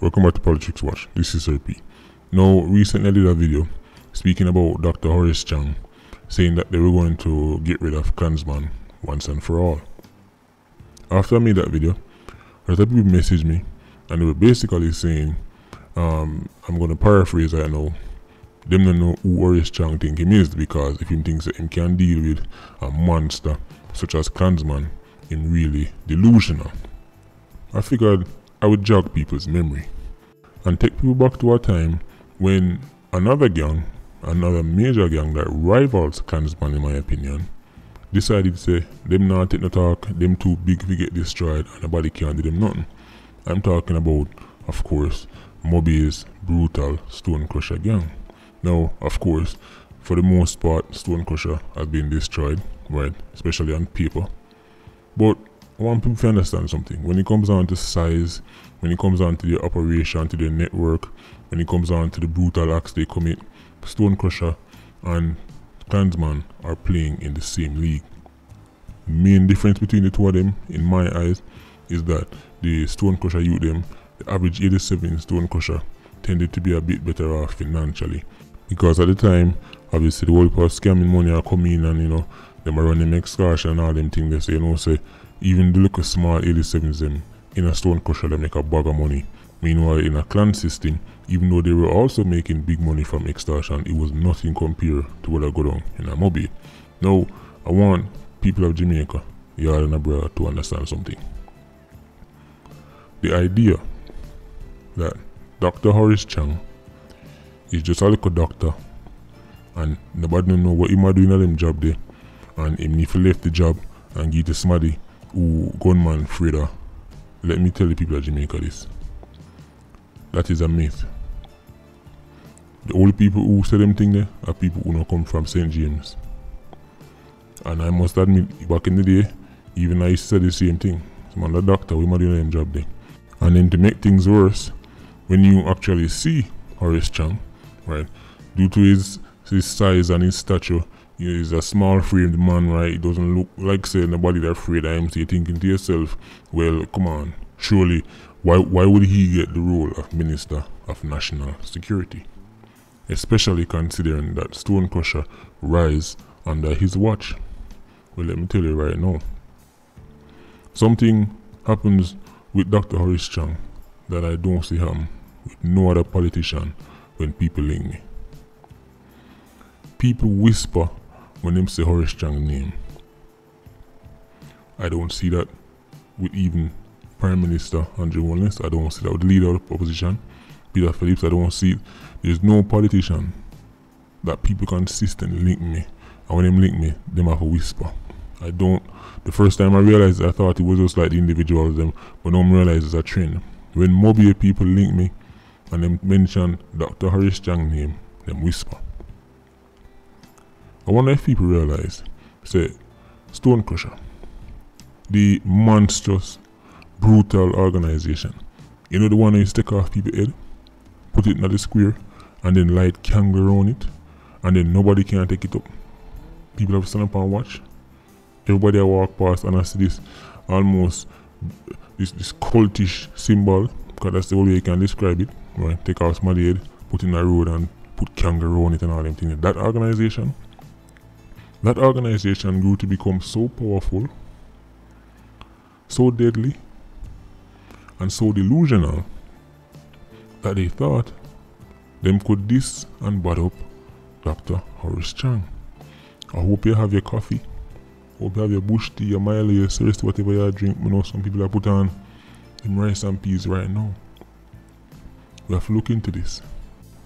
welcome back to Politricks Watch. This is Sir P. Now, recently I did a video speaking about Dr. Horace Chang saying that they were going to get rid of Klansman once and for all. After I made that video, a lot of people messaged me and they were basically saying, um, I'm going to paraphrase right now, them don't know who Horace Chang think him is because if he thinks that him can deal with a monster such as Klansman, him really delusional. I figured I would jog people's memory and take people back to a time when another gang, another major gang that rivals Klansman in my opinion, decided to say them not take no talk, them too big to get destroyed and nobody can do them nothing. I'm talking about, of course, Mobay's brutal Stone Crusher gang. Now, of course, for the most part, Stone Crusher has been destroyed, right, especially on paper. But want people to understand something. When it comes down to size, when it comes down to the operation, to the network, when it comes down to the brutal acts they commit, Stone Crusher and Klansman are playing in the same league. Main difference between the two of them, in my eyes, is that the Stone Crusher youth them, the average 87 Stone Crusher, tended to be a bit better off financially. Because at the time, obviously the whole of scamming money are coming and you know, them are running excursion and all them things they say, you know, say even the little small 87s them in a stone crusher they make a bag of money. Meanwhile in a Clansman, even though they were also making big money from extortion, it was nothing compared to what I got on in a Mobay. Now, I want people of Jamaica, y'all and brother to understand something. The idea that Dr. Horace Chang is just a little doctor and nobody know what he might do in them job there and him if he left the job and give to somebody who gunman Freda. Let me tell the people of Jamaica this. That is a myth. The only people who say them thing there are people who don't come from St. James. And I must admit, back in the day, even I said the same thing. Other doctor, we might do them job there. And then to make things worse, when you actually see Horace Chang, right, due to his his size and his stature, he's a small framed man, right? He doesn't look like say nobody that afraid of him. So you're thinking to yourself, well, come on, surely why why would he get the role of Minister of National Security? Especially considering that Stone Crusher rise under his watch. Well let me tell you right now. Something happens with Dr. Horace Chang that I don't see him with no other politician when people link me. People whisper when them say Horace Chang name. I don't see that with even Prime Minister Andrew Holness. I don't see that with the leader of the opposition, Peter Phillips. I don't see it. There's no politician that people consistently link me. And when them link me, them have a whisper. I don't. The first time I realized, I thought it was just like the individuals them, but now I realize it's a trend. When Mobay people link me and them mention Dr. Horace Chang name, them whisper. I wonder if people realize, say, Stone Crusher, the monstrous, brutal organization. You know the one who stick off people's head, put it in the square, and then light candle around it, and then nobody can take it up. People have to stand up and watch. Everybody I walk past and I see this almost this this cultish symbol, because that's the only way you can describe it. Right? Take off somebody's head, put it in the road and put kangaroo on it and all them things. That organization that organization grew to become so powerful, so deadly, and so delusional that they thought them could diss and butt up Dr. Horace Chang. I hope you have your coffee. Hope you have your bush tea, your mile, your seriously whatever you drink. You know some people are put on them rice and peas right now. We have to look into this.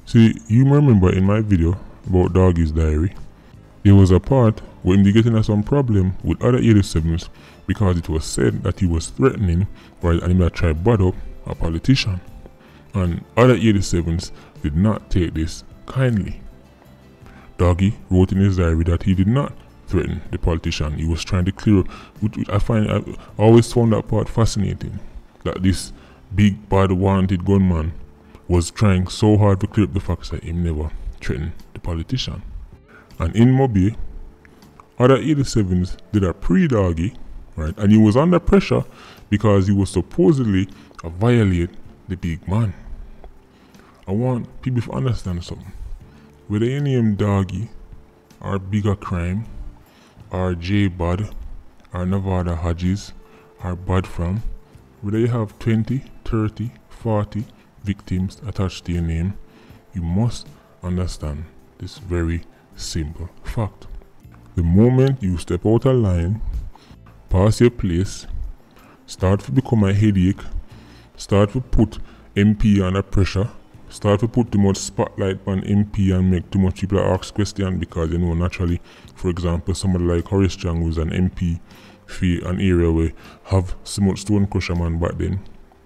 See, you remember in my video about Doggy's diary, there was a part where he getting some problem with other 87s because it was said that he was threatening while and he try butt up a politician. And other 87s did not take this kindly. Doggy wrote in his diary that he did not threaten the politician. He was trying to clear, which I find I always found that part fascinating. That this big bad wanted gunman was trying so hard to clear up the facts that he never threatened the politician. And in Mobay, other 87s did a pre-doggy, right? And he was under pressure because he was supposedly a violate the big man. I want people to understand something. Whether you name Doggy, or Bigger Crime, or J Bud, or Nevada Hodges, or Bud From, whether you have 20, 30, 40 victims attached to your name, you must understand this very simple fact. The moment you step out of line, pass your place, start to become a headache, start to put MP under pressure, start to put too much spotlight on MP and make too much people ask questions because you know naturally, for example, somebody like Horace Chang who's an MP for an area where have so much stone crusher man back then,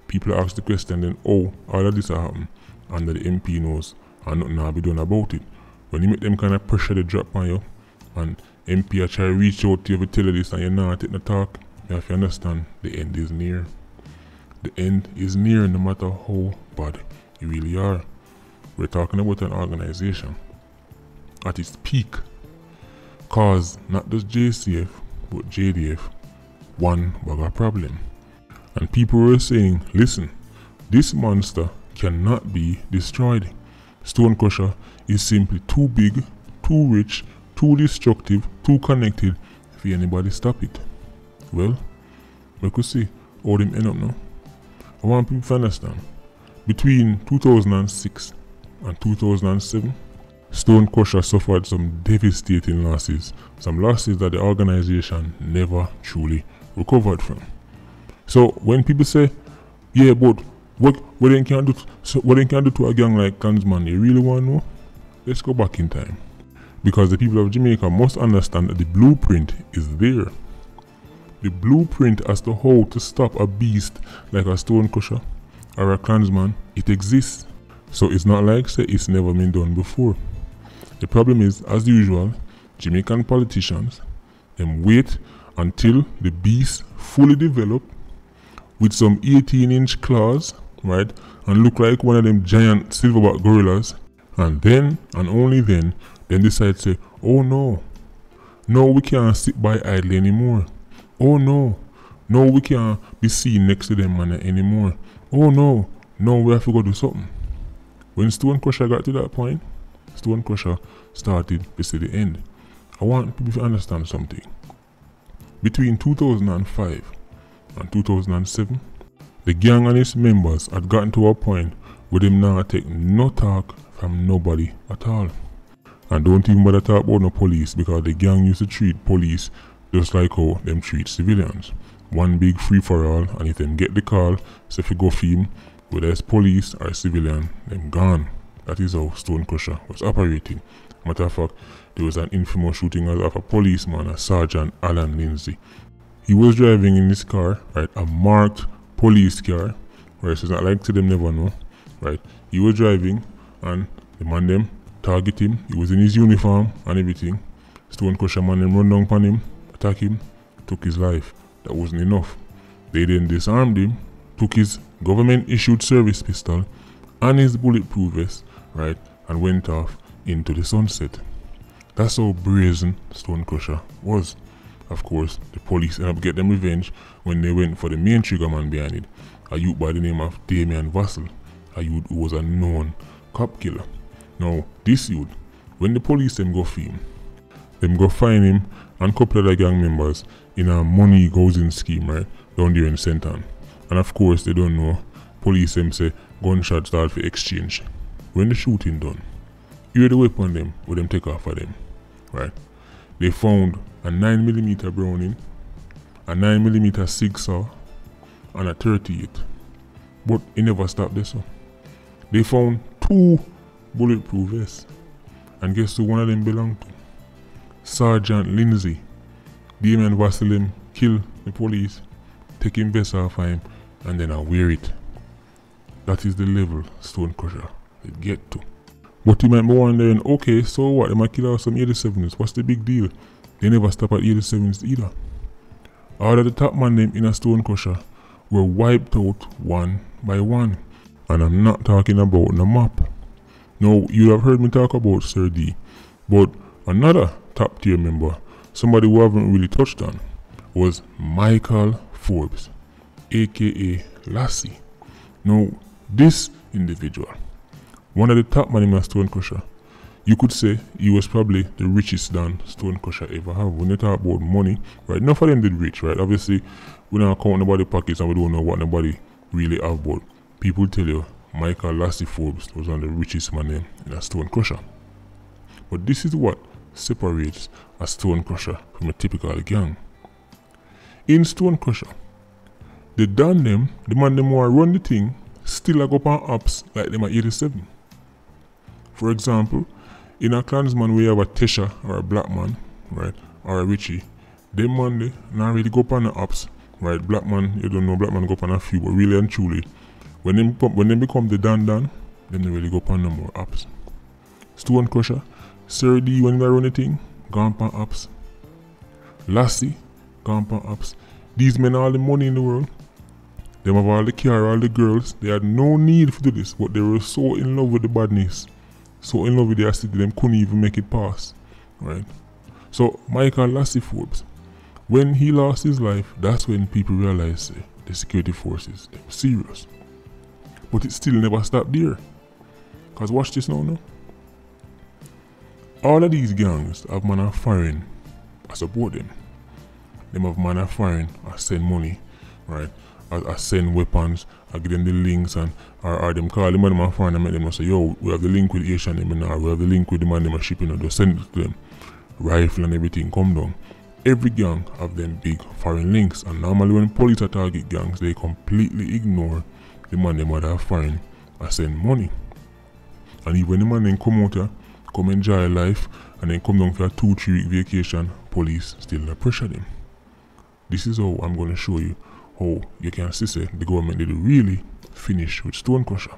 people ask the question then oh all of this happen and the MP knows and nothing will be done about it. When you make them kind of pressure the drop on you and MP are try to reach out to you to tell you this and you're not taking the talk, you have to understand the end is near. The end is near no matter how bad you really are. We're talking about an organization at its peak cause not just JCF but JDF one bugger problem. And people were saying, listen, this monster cannot be destroyed. Stone Crusher is simply too big, too rich, too destructive, too connected for anybody stop it. Well, we could see how them end up now. I want people to understand. Between 2006 and 2007, Stone Crusher suffered some devastating losses, some losses that the organization never truly recovered from. So when people say, yeah, but what what they can do so what they can do to a gang like Klansman, you really want to know? Let's go back in time. Because the people of Jamaica must understand that the blueprint is there. The blueprint as to how to stop a beast like a stone crusher or a Klansman, it exists. So it's not like say it's never been done before. The problem is, as usual, Jamaican politicians them wait until the beast fully develop with some 18 inch claws, right, and look like one of them giant silverback gorillas, and then and only then then decide say, oh no, no we can't sit by idly anymore. Oh no, no we can't be seen next to them man anymore. Oh no, no we have to go do something. When Stone Crusher got to that point, Stone Crusher started to see the end. I want people to understand something. Between 2005 and 2007, the gang and its members had gotten to a point where them now take no talk from nobody at all. And don't even bother talk about no police because the gang used to treat police just like how them treat civilians. One big free for all and if them get the call, so if you go film, whether it's police or civilian, them gone. That is how Stone Crusher was operating. Matter of fact, there was an infamous shooting of a policeman, a Sergeant Alan Lindsay. He was driving in his car, right, a marked police car, right, so it's not like to them never know, right. He was driving and the man them target him. He was in his uniform and everything. Stone Crusher man them run down upon him, attack him, took his life. That wasn't enough. They then disarmed him, took his government issued service pistol and his bulletproof vest, right, and went off into the sunset. That's how brazen Stone Crusher was. Of course, the police ended up getting them revenge when they went for the main trigger man behind it, a youth by the name of Damian Vassell, a youth who was a known cop killer. Now, this youth, when the police them go for him, them go find him and couple of the gang members in a money housing scheme, right, down there in Senton. And of course, they don't know, police them say gunshots start for exchange. When the shooting done, you hear the weapon them, with them take off for them, right? They found a 9mm Browning, a 9mm Sig Sauer, and a 38. But it never stopped there so. They found two bulletproof vests. And guess who one of them belonged to? Sergeant Lindsay. Damien Vassell kill the police, take him vest off of him, and then I wear it. That is the level Stone Crusher it get to. But you might be wondering, okay, so what? They might kill out some 87s. What's the big deal? They never stop at 87s either. All of the top man in a stone crusher were wiped out one by one. And I'm not talking about the map. Now, you have heard me talk about Sir D, but another top tier member, somebody who haven't really touched on, was Michael Forbes, aka Lassie. Now, this individual one of the top man in Stone Crusher. You could say he was probably the richest Dan Stone Crusher ever have. When you talk about money, right? None of them did rich, right? Obviously, we don't count nobody pockets and we don't know what nobody really have, but people tell you Michael Lassie Forbes was one of the richest man in a Stone Crusher. But this is what separates a Stone Crusher from a typical gang. In Stone Crusher, the Dan them, the man them who run the thing, still a go on apps like them at 87. For example, in a clansman we have a Tesha or a black man, right, or a Richie. Them man they not really go on the apps, right? Black man, you don't know black man go on a few, but really and truly, when they when they become the Dan Dan, then they really go on no more apps. Stone Crusher, Sir D when they run the thing, gone on apps. Lassie, gone on apps. These men all the money in the world. Them have all the car, all the girls. They had no need do this, but they were so in love with the badness so in love with their city, them couldn't even make it pass. Right? So Michael Lassie Forbes, when he lost his life, that's when people realized uh, the security forces were serious. But it still never stopped there. Cause watch this now, no. All of these gangs have man of foreign I support them. Them have man of foreign I send money, right? I, I send weapons, I give them the links and or, or them call the man them foreign and make them say, yo, we have the link with Asian them now, we have the link with the man them shipping and just send it to them. Rifle and everything come down. Every gang have them big foreign links and normally when police are target gangs they completely ignore the man them have foreign I send money. And even the man then come out here, come enjoy life and then come down for a two, three week vacation, police still pressure them. This is how I'm gonna show you how you can see say the government did really finish with Stone Crusher.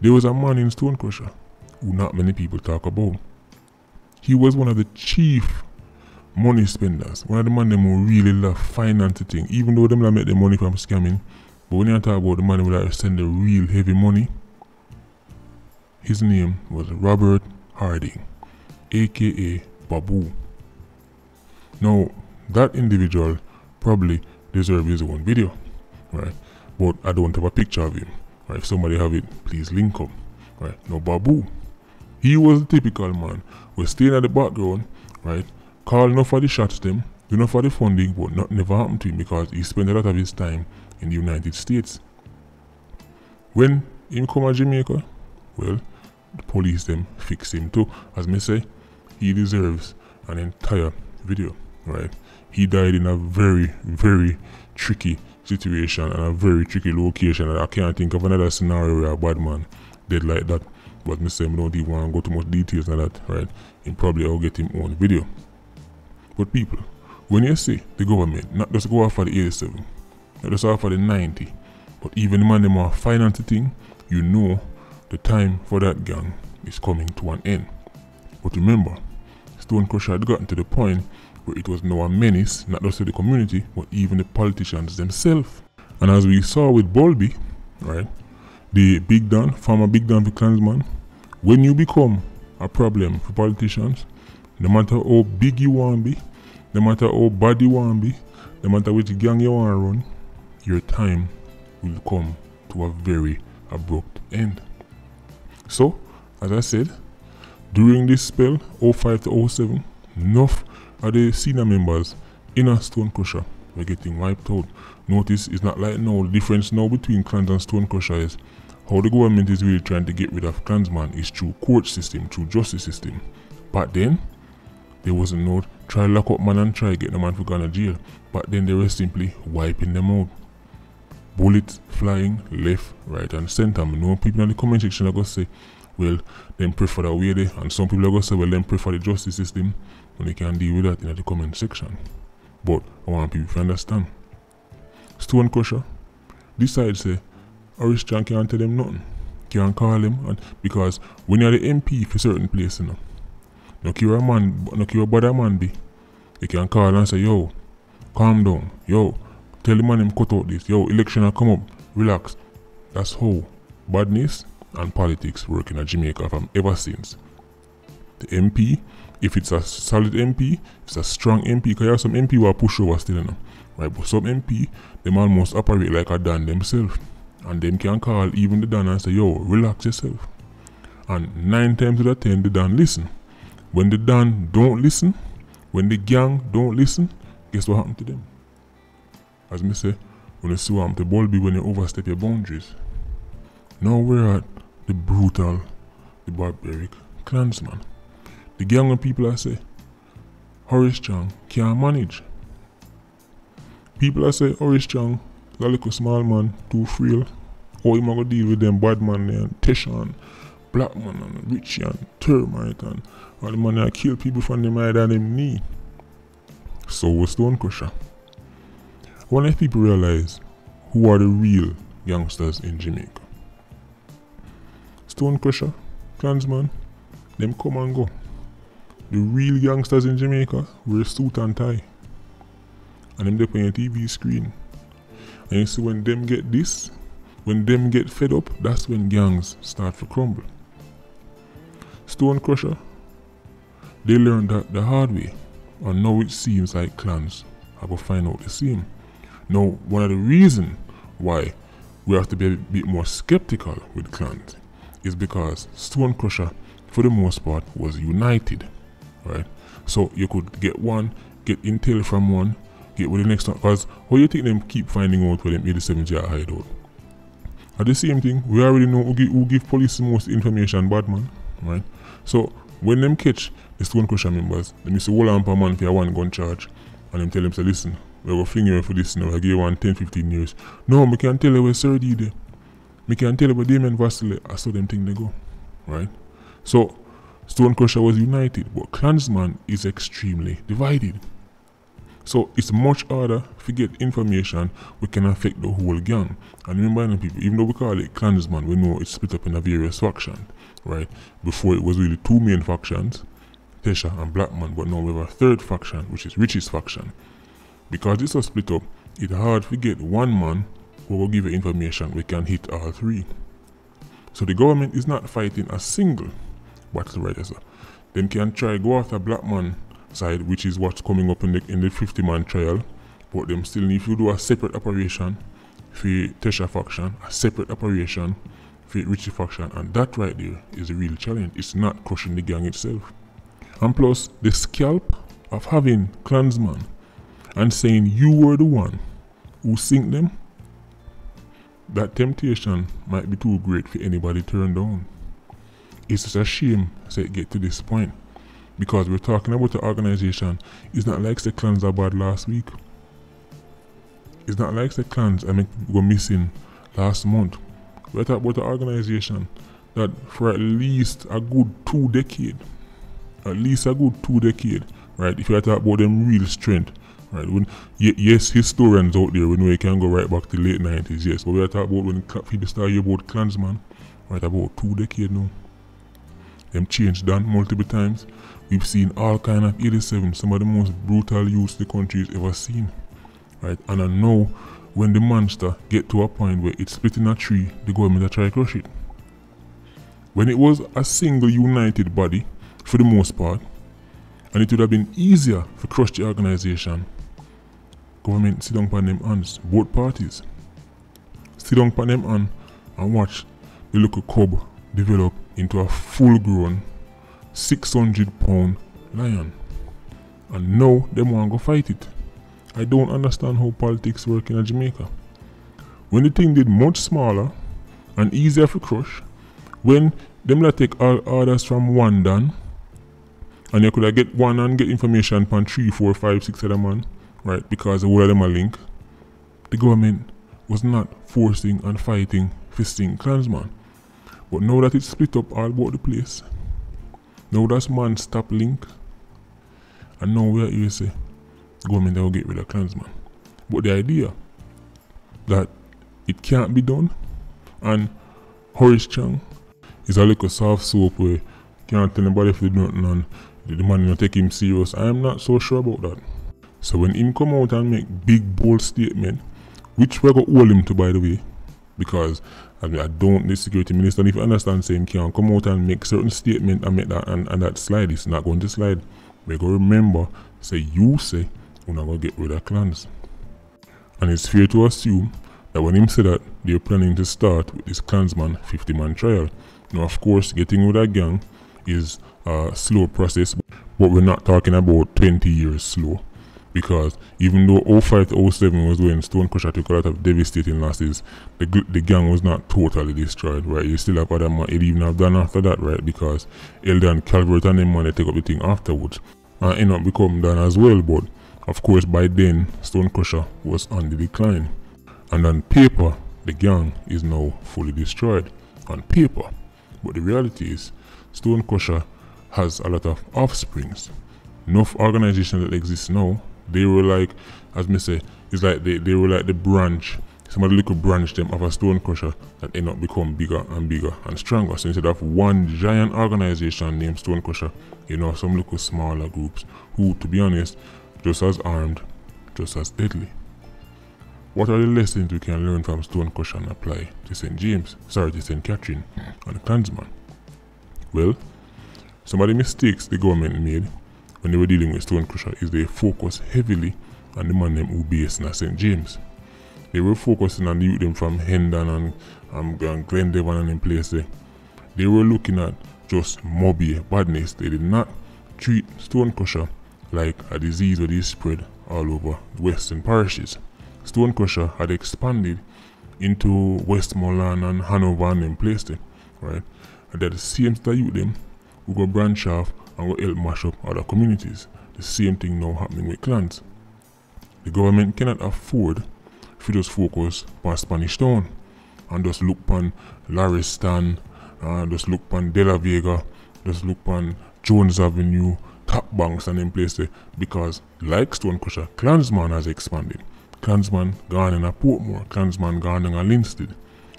There was a man in Stone Crusher who not many people talk about. He was one of the chief money spenders, one of the man men who really love finance thing, even though them like make the money from scamming. But when you talk about the man who like send the real heavy money, his name was Robert Harding, aka Babu. Now, that individual probably deserves his own video, right? But I don't have a picture of him, right? If somebody have it, please link up, right? No Babu. He was a typical man. Was staying at the background, right? Call enough for the shots them, do enough for the funding, but not never happened to him because he spent a lot of his time in the United States. When him come to Jamaica, well, the police them fix him too. As me say, he deserves an entire video, right? he died in a very, very tricky situation and a very tricky location. And I can't think of another scenario where a bad man did like that. But me say I don't even want to go too much details on that, right? And probably I'll get him on video. But people, when you see the government not just go for the 87, not just for the 90, but even the man them are finance thing, you know the time for that gang is coming to an end. But remember, Stone Crusher had gotten to the point where it was now a menace not just to the community but even the politicians themselves. And as we saw with Bulby, right, the Big Dan, former Big Dan for Klansman, when you become a problem for politicians, no matter how big you want to be, no matter how bad you want to be, no matter which gang you want to run, your time will come to a very abrupt end. So, as I said, during this spell, 05 to 07, enough are the senior members in a Stone Crusher were getting wiped out. Notice it's not like now, the difference now between clans and Stone Crusher is how the government is really trying to get rid of clansman is through court system, through justice system. But then, there wasn't no try lock up man and try get the man for going to jail. But then they were simply wiping them out. Bullets flying left, right and center. I know people in the comment section are going to say, well, them prefer that way there. And some people are going to say, well, them prefer the justice system when they can deal with that in the comment section. But I want people to understand. Stone Crusher decide say Horace Chang can't tell them nothing. Can't call him and because when you're the MP for certain place, you know, no care a man no what a man be, you can call and say, yo, calm down, yo, tell the man him cut out this, yo, election will come up, relax. That's how badness and politics work in Jamaica from ever since. The MP if it's a solid MP, it's a strong MP, because you have some MP who are pushover still, know. Right, but some MP, them almost operate like a Dan themselves. And them can call even the Dan and say, yo, relax yourself. And nine times out of ten, the Dan listen. When the Dan don't listen, when the gang don't listen, guess what happened to them? As me say, when you what happened to Bulby when you overstep your boundaries. Now we're at the brutal, the barbaric clansman. The gang of people I say, Horace Chang can't manage. People I say Horace Chang a little small man, too frail. How him gonna deal with them bad man there and Tesha, Blackman and Richie and Termite and all the man that kill people from them head and them knee. So was Stone Crusher. Wonder if people realize who are the real gangsters in Jamaica. Stone Crusher, Clansman, them come and go. The real gangsters in Jamaica wear suit and tie. And them they on your TV screen. And you see when them get this, when them get fed up, that's when gangs start to crumble. Stone Crusher, they learned that the hard way. And now it seems like clans are going to find out the same. Now, one of the reasons why we have to be a bit more skeptical with clans is because Stone Crusher, for the most part, was united, right? So you could get one, get intel from one, get with the next one. Because how you think them keep finding out where them 87 are hideout? At the same thing, we already know who give, who give police the most information, bad man, right? So when them catch the Stone Crusher members, them used to hold on per man for a one gun charge, and them tell them, say, listen, we will fling you for this now, I give you one 10, 15 years. No, we can't tell you where Sir D there. Me can tell you where Damien Vassell, I saw them thing they go. Right? So, Stone Crusher was united, but Clansman is extremely divided. So it's much harder to get information we can affect the whole gang. And remember people, even though we call it Clansman, we know it's split up in various factions, right? Before it was really two main factions, Tesha and Blackman, but now we have a third faction, which is Richie's faction. Because this was split up, it's hard to get one man who will give you information we can hit all three. So the government is not fighting a single battle right so. Then can try go after Blackman side, which is what's coming up in the in the 50 man trial. But them still need to do a separate operation for Tesha faction, a separate operation for Richie faction, and that right there is a real challenge. It's not crushing the gang itself. And plus, the scalp of having clansman and saying you were the one who sink them, that temptation might be too great for anybody to turn down. It's just a shame to it get to this point. Because we're talking about the organization. It's not like the clans about last week. It's not like the clans I mean go missing last month. We're talking about the organization that for at least a good two decade, at least a good two decade, right? If you talk about them real strength, right? When yes, historians out there, we know you can go right back to the late nineties, yes. But we are talking about when people start about clansman, right? About two decades now. Them changed done multiple times. We've seen all kind of 87, some of the most brutal youths the country has ever seen, right? And I know when the monster get to a point where it's splitting a tree, the government will try to crush it. When it was a single united body, for the most part, and it would have been easier to crush the organization government sit down upon them hands, both parties. Sit down upon them and watch the local cub develop into a full grown 600 pound lion. And now them want to go fight it. I don't understand how politics work in Jamaica. When the thing did much smaller and easier to crush, when them let take all orders from one done, and you could have get one and get information from three, four, five, six other man, right? Because the of them are linked. The government was not forcing and fighting fisting clansman. But now that it's split up all about the place, now that's man stop link, and now we're here say, government will get rid of clansman. But the idea that it can't be done, and Horace Chang is a little soft soap where can't tell anybody if they do nothing and the man know, take him serious. I am not so sure about that. So when him come out and make big bold statement, which we're gonna hold him to by the way, because I mean I don't the security minister if you understand saying can come out and make certain statement and make that and, and that slide it's not going to slide. We're gonna remember say you say we're not gonna get rid of clans. And it's fair to assume that when him said that they're planning to start with this clansman 50 man trial, Now, of course, getting with a gang is a slow process, but we're not talking about 20 years slow. Because even though 05 to 07 was when Stone Crusher took a lot of devastating losses, the, the gang was not totally destroyed, right? You still have other it even have done after that, right? Because Elder and Calvert and them man, they take up the thing afterwards. And end up become done as well, but of course by then, Stone Crusher was on the decline. And on paper, the gang is now fully destroyed. On paper. But the reality is, Stone Crusher has a lot of offsprings. Enough organizations that exist now, they were like, as me say, it's like they, they were like the branch, some of the little branch them of a stone crusher that end up become bigger and bigger and stronger. So instead of one giant organization named Stone Crusher, you know, some little smaller groups who, to be honest, just as armed, just as deadly. What are the lessons we can learn from Stone Crusher and apply to St. James, sorry, to St. Catherine and the Klansman? Well, some of the mistakes the government made when they were dealing with Stone Crusher is they focused heavily on the man named who based St. James. They were focusing on the youth them from Hendon and, um, and Glendevon and in place. They were looking at just Mobay badness. They did not treat Stone Crusher like a disease that is spread all over the western parishes. Stone Crusher had expanded into Westmoreland and Hanover and them place right? And they're the same that youth them we go branch off and will help mash up other communities. The same thing now happening with clans. The government cannot afford to just focus on Spanish Town and just look on Lariston and uh, just look on De La Vega, just look on Jones Avenue, Top Banks and them places because like Stone Crusher, Klansman has expanded. Klansman gone in a Portmore, Klansman gone in a Linstead.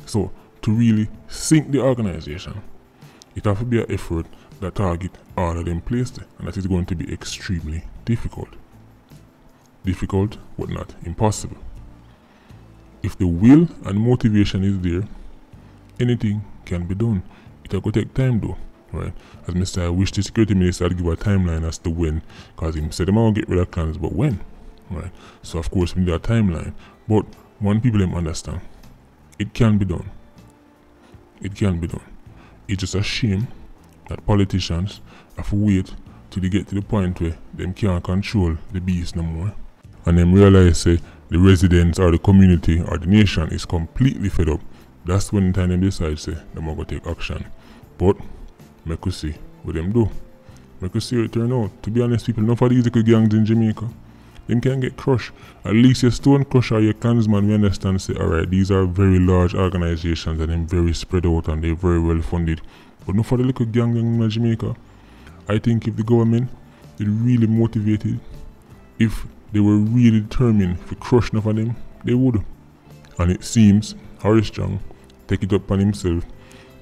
So to really sink the organization, it has to be an effort that target all of them placed and that is going to be extremely difficult. Difficult but not impossible. If the will and motivation is there, anything can be done. It will take time though, right? As Mr. I wish the security minister would give a timeline as to when, because he said I'm going to get rid of clans, but when, right? So of course we need a timeline. But one people them understand, it can be done. It can be done. It's just a shame that politicians have to wait till they get to the point where them can't control the beast no more. And them realize say the residents or the community or the nation is completely fed up. That's when the time decide say them gonna take action. But make us see what them do. Make us see it turn out. To be honest, people, enough of these little gangs in Jamaica. Them can get crushed. At least your stone crusher, or your clansman, we understand say, alright, these are very large organizations and them very spread out and they're very well funded. But not for the little gang in Jamaica. I think if the government is really motivated, if they were really determined to crush enough of them, they would. And it seems Horace Chang take it upon himself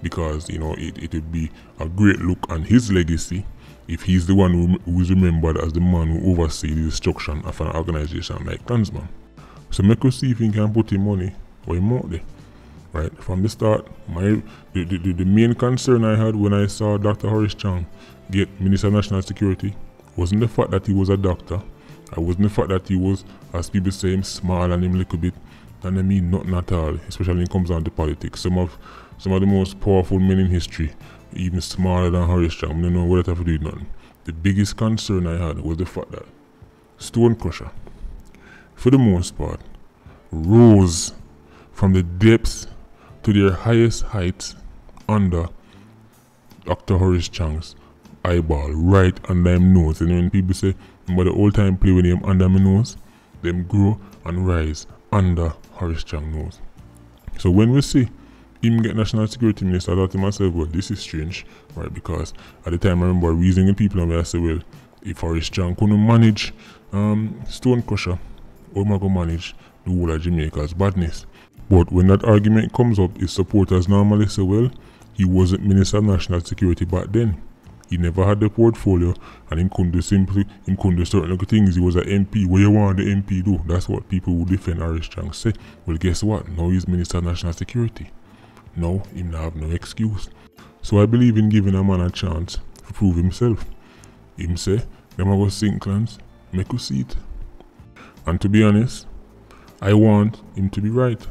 because you know it, it would be a great look on his legacy if he's the one who, who is remembered as the man who oversees the destruction of an organization like Klansman. So make us see if he can put him money or him out there right? From the start my the, the, the main concern i had when i saw dr horace chang get minister of national security wasn't the fact that he was a doctor. I wasn't the fact that he was as people say him small and him little bit. And I mean nothing at all especially when it comes down to politics. Some of some of the most powerful men in history even smaller than horace chang don't know what to do nothing. The biggest concern i had was the fact that stone crusher for the most part rose from the depths to their highest heights under Dr. Horace Chang's eyeball, right under him nose. And when people say, but the old time play with him under my nose, them grow and rise under Horace Chang's nose. So when we see him get national security minister, I thought to myself, well, this is strange, right? Because at the time I remember reasoning people and I said, well, if Horace Chang couldn't manage um, Stone Crusher, how am I going to manage the whole of Jamaica's badness? But when that argument comes up, his supporters normally say, well, he wasn't Minister of National Security back then. He never had the portfolio and he couldn't do simply he couldn't do certain little things. He was an MP. What you want the MP do? That's what people who defend Horace Chang say. Well guess what? Now he's Minister of National Security. Now he now have no excuse. So I believe in giving a man a chance to prove himself. Him say, them a go sink clans, make you see it. And to be honest, I want him to be right.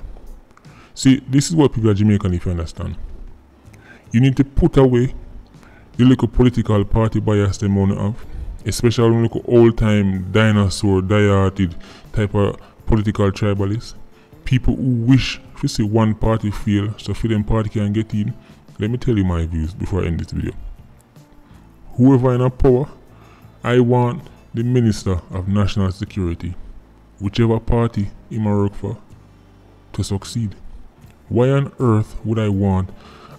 See, this is what people are Jamaican if you understand. You need to put away the little political party bias them to have. Especially when you look old time dinosaur, die type of political tribalists. People who wish to see one party fail so for them party can get in. Let me tell you my views before I end this video. Whoever in a power, I want the Minister of National Security, whichever party he might work for, to succeed. Why on earth would I want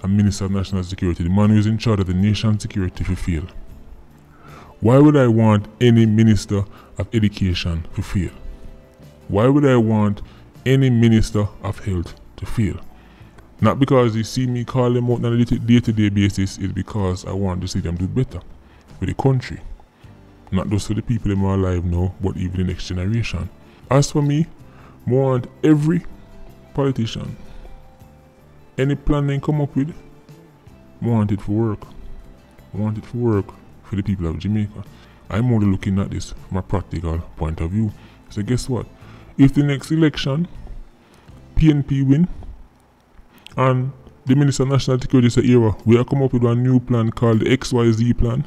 a Minister of National Security, the man who is in charge of the nation's security, to fail? Why would I want any Minister of Education to fail? Why would I want any Minister of Health to fail? Not because you see me call them out on a day-to-day basis, it's because I want to see them do better for the country. Not just for the people in my life now, but even the next generation. As for me, I want every politician, any plan they come up with, want it for work. Want it for work for the people of Jamaica. I'm only looking at this from a practical point of view. So guess what? If the next election, PNP win, and the Minister of National Security said, era, we are come up with a new plan called the XYZ plan,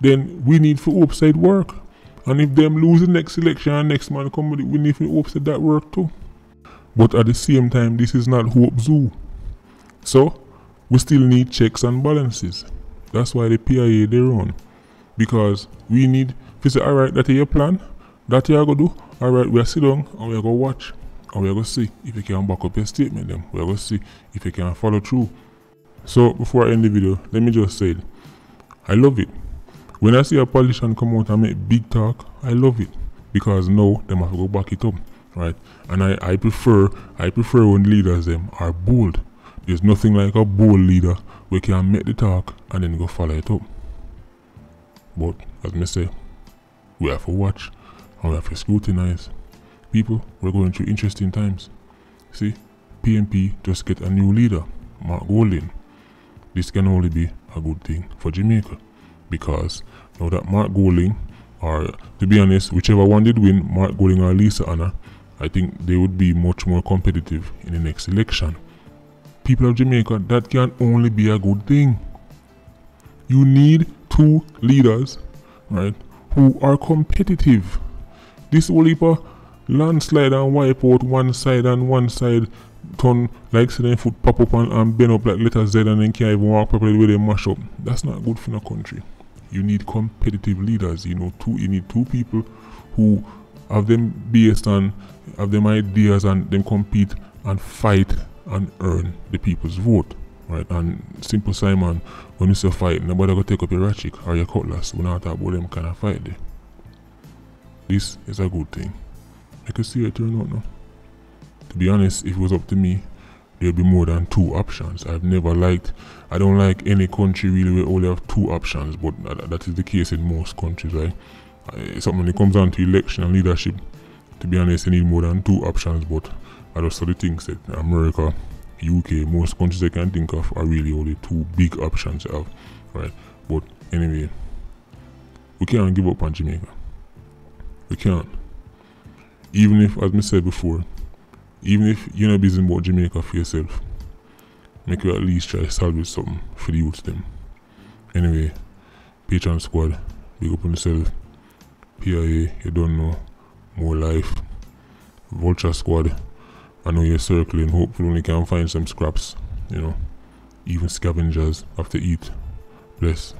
then we need for upside work. And if them lose the next election and next man come with it, we need for upside that work too. But at the same time, this is not Hope Zoo. So, we still need checks and balances. That's why the PIA they run. Because we need, if you say, alright, that is your plan, that you are going to do, alright, we are sit down and we are going to watch. And we are going to see if you can back up your statement then. We are going to see if you can follow through. So, before I end the video, let me just say, I love it. When I see a politician come out and make big talk, I love it. Because now, they must go back it up. Right? And I, I prefer I prefer when leaders them are bold. There's nothing like a bold leader we can make the talk and then go follow it up. But as me say, we have to watch and we have to scrutinize. People, we're going through interesting times. See, PNP just get a new leader, Mark Golding. This can only be a good thing for Jamaica because now that Mark Golding, or to be honest, whichever one did win, Mark Golding or Lisa Hanna, I think they would be much more competitive in the next election people of Jamaica, that can only be a good thing. You need two leaders, right, who are competitive. This will a landslide and wipe out one side and one side turn like say foot pop up and, and bend up like letter Z and then can't even walk properly with them mash up. That's not good for the country. You need competitive leaders, you know, two you need two people who have them based on have them ideas and them compete and fight and earn the people's vote. Right, and simple Simon, when you say fight, nobody gonna take up your ratchet or your cutlass. We're not talking about them kind of fight there. This is a good thing. I can see it turn out now. To be honest, if it was up to me, there'd be more than two options. I've never liked, I don't like any country really where only have two options, but that is the case in most countries, right? something when it comes down to election and leadership, to be honest, you need more than two options, but I just saw the things that America, UK, most countries I can think of are really only two big options have, right? But anyway, we can't give up on Jamaica. We can't. Even if, as I said before, even if you're not busy about Jamaica for yourself, make you at least try to salvage something for the youth them. Anyway, Patreon squad, big up on yourself. PIA, you don't know, more life. Vulture squad. I know you're circling. Hopefully, we can find some scraps, you know, even scavengers have to eat. Bless.